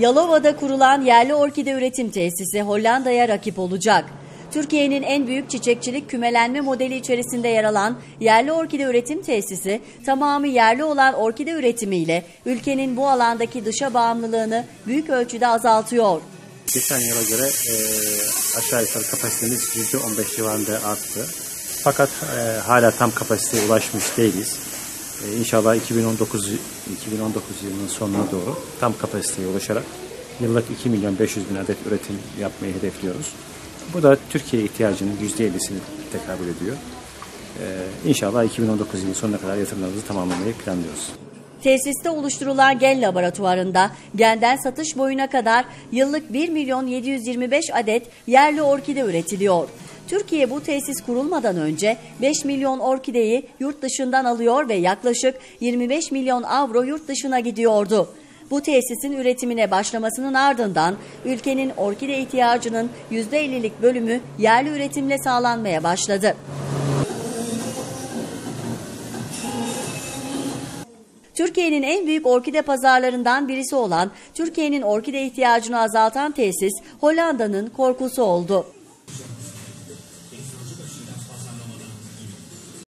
Yalova'da kurulan yerli orkide üretim tesisi Hollanda'ya rakip olacak. Türkiye'nin en büyük çiçekçilik kümelenme modeli içerisinde yer alan yerli orkide üretim tesisi tamamı yerli olan orkide üretimiyle ülkenin bu alandaki dışa bağımlılığını büyük ölçüde azaltıyor. Geçen yıla göre e, aşağı yukarı kapasitemiz %15 civarında arttı. Fakat e, hala tam kapasiteye ulaşmış değiliz. E, inşallah 2019 2019 yılının sonuna doğru tam kapasiteye ulaşarak yıllık 2 milyon 500 bin adet üretim yapmayı hedefliyoruz. Bu da Türkiye ihtiyacının %50'sini tekabül ediyor. E, inşallah 2019 yılının sonuna kadar yatırımlarımızı tamamlamayı planlıyoruz. Tesiste oluşturulan gen laboratuvarında genden satış boyuna kadar yıllık 1 milyon 725 adet yerli orkide üretiliyor. Türkiye bu tesis kurulmadan önce 5 milyon orkideyi yurt dışından alıyor ve yaklaşık 25 milyon avro yurt dışına gidiyordu. Bu tesisin üretimine başlamasının ardından ülkenin orkide ihtiyacının %50'lik bölümü yerli üretimle sağlanmaya başladı. Türkiye'nin en büyük orkide pazarlarından birisi olan Türkiye'nin orkide ihtiyacını azaltan tesis Hollanda'nın korkusu oldu.